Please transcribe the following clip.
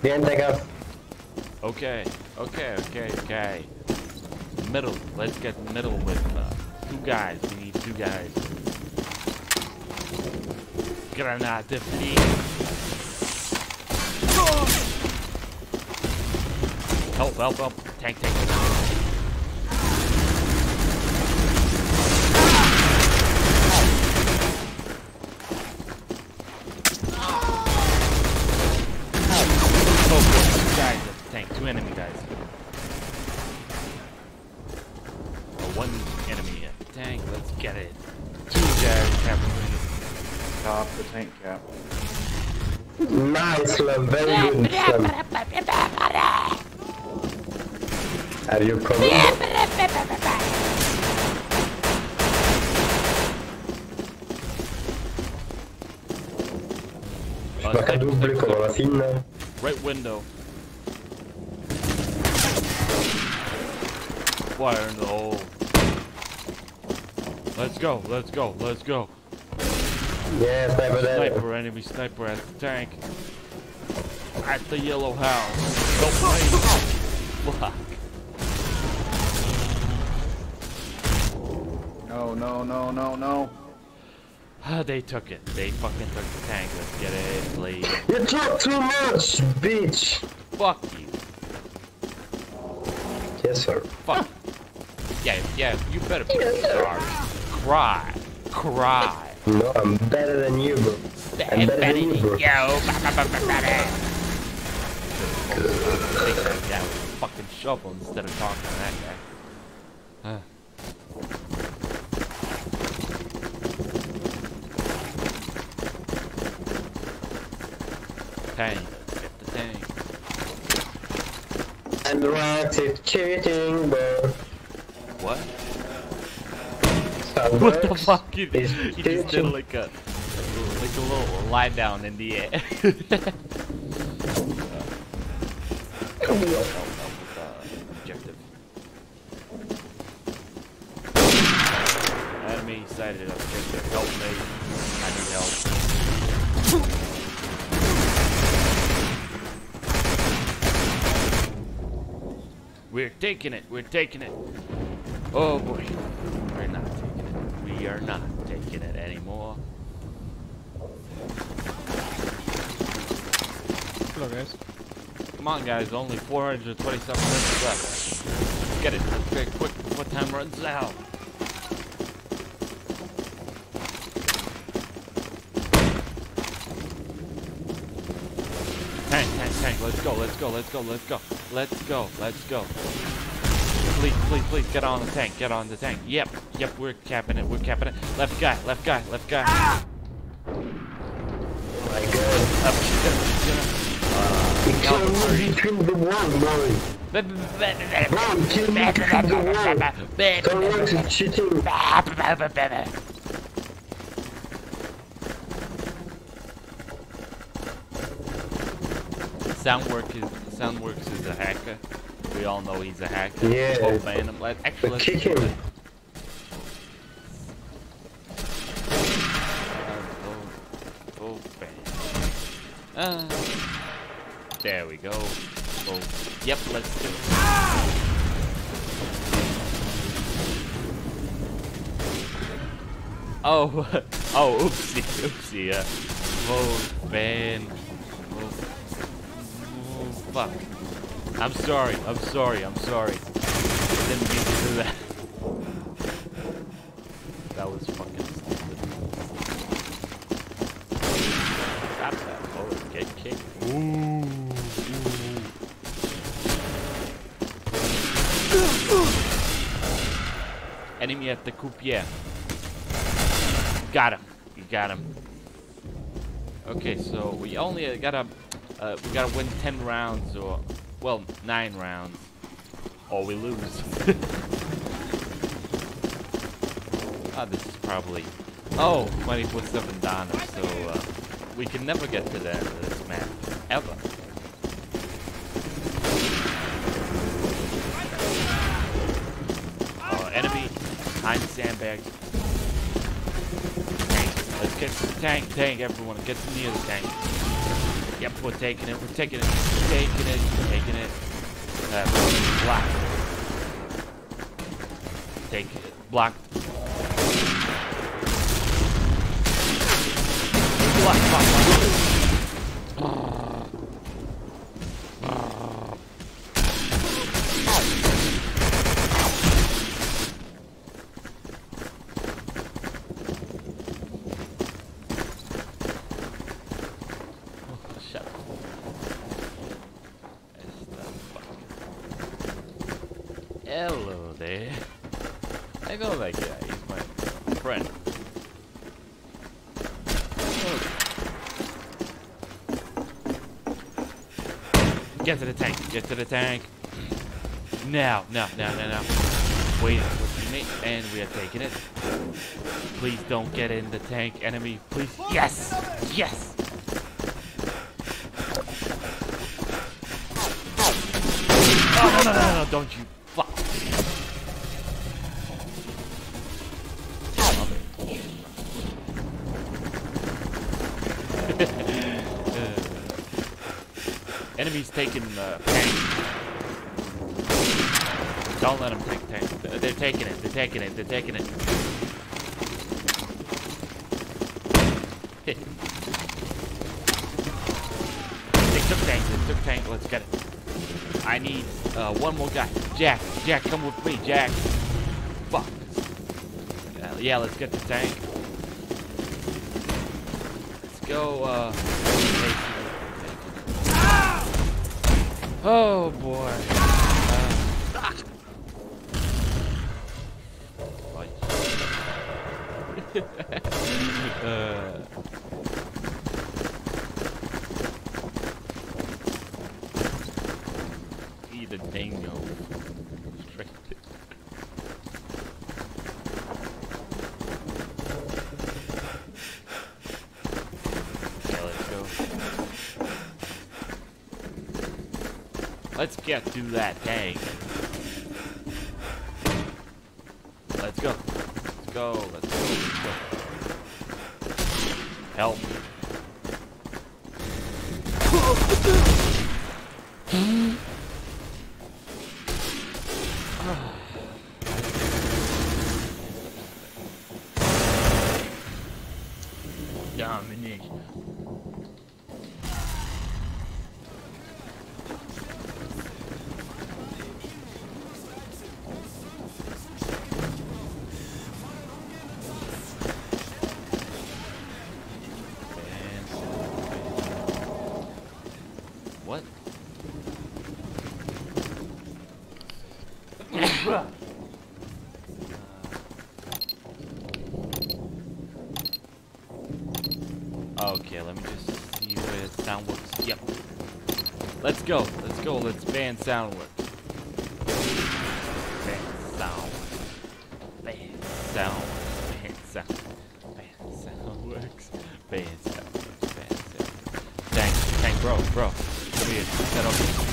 Bien, take off. Okay, okay, okay, okay. Middle. Let's get middle with uh, two guys. We need two guys. Granate flee. Help, help, help. Tank, tank. Oh, two guys at the tank. Two enemy guys. Oh, one enemy at the tank. Let's get it. Two guys capping Top the tank cap. Nice, Slam. Very good, Slam. Are you coming? Uh, Spacca sniper, double sniper, come alla sniper. fine. Right window. Fire in the hole. Let's go, let's go, let's go. Yeah, sniper there. Sniper, enemy sniper at the tank. At the yellow house. Don't play. Fuck. No, no, no, no, no. Ah, they took it. They fucking took the tank. Let's get it, please. You talk too much, bitch. Fuck you. Yes, sir. Fuck. Yeah, yeah, you better be sorry. Cry. Cry. No, I'm better than you, bro. I'm better than you, bro. Yo, that down with a fucking shovel instead of talking to that guy. Uh. Tank, get the tank. And right, it's cheating, bro. What? Some What the fuck? He, It's he just did cheating. like a like a little lie down in the air. Come on. Uh, objective. Enemy sighted objective. Help me. I need help. We're taking it. We're taking it. Oh boy. We're not taking it. We are not taking it anymore. Hello, guys. Come on, guys. Only 427 minutes left. Get it. Let's quick before time runs out. Tank, tank, tank. Let's go. Let's go. Let's go. Let's go. Let's go. Let's go. Please, please, please get on the tank. Get on the tank. Yep. Yep. We're capping it. We're capping it. Left guy. Left guy. Left guy. My god. Left. He killed me between the wall, boy. Bro, he killed me between the wall. Some works is cheating. Soundwork is Soundworks is a hacker. We all know he's a hacker. Yeah. Oh man, I'm like actually But kick him. it. Oh, oh. Ah. there we go. Oh, yep, let's do it. Oh, oh, oopsie, oopsie, uh, oh, man, oh, oh, fuck. I'm sorry, I'm sorry, I'm sorry. Didn't mean to do that. That was fucking stupid. Stop that, oh, get kicked. Ooh, ooh. Enemy at the coupier. Got him. You got him. Okay, so we only gotta uh, we gotta win ten rounds or well nine rounds or we lose. ah, this is probably oh 24/7 Donner, so uh, we can never get to the end of this map ever. Oh, enemy behind sandbags. Let's get to the tank, tank, everyone. Get near the tank. Yep, we're taking it. We're taking it. Taking it. Taking it. Uh, black. Take it. Black. Black. Black. black. Hello there. I know that guy. He's my friend. Get to the tank. Get to the tank. Now, now, now, now, now. Wait and we are taking it. Please don't get in the tank, enemy. Please. Yes! Yes! Oh, no, no, no, no, don't you Enemies taking uh, tank. Don't let them take tank. They're taking it. They're taking it. They're taking it. they took tank. They took tank. Let's get it. I need uh, one more guy. Jack. Jack, come with me. Jack. Fuck. Uh, yeah, let's get the tank. Let's go. Uh, Oh boy. Uh, uh. Dingo. Let's get to that tank. Let's go. Let's go. Let's go. Let's go. Help. Domination. What? Okay, let me just see where sound works. Yep. Let's go. Let's go. Let's ban sound work. Ban sound. Ban sound. Ban sound. Ban sound works. Ban sound. Ban sound. Tank. Tank, bro, bro. Weird. Set up.